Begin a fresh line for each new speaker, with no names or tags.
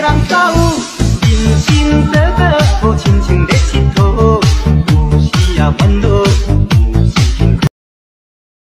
人走，人生短短，好亲像在佚佗，有时也烦恼。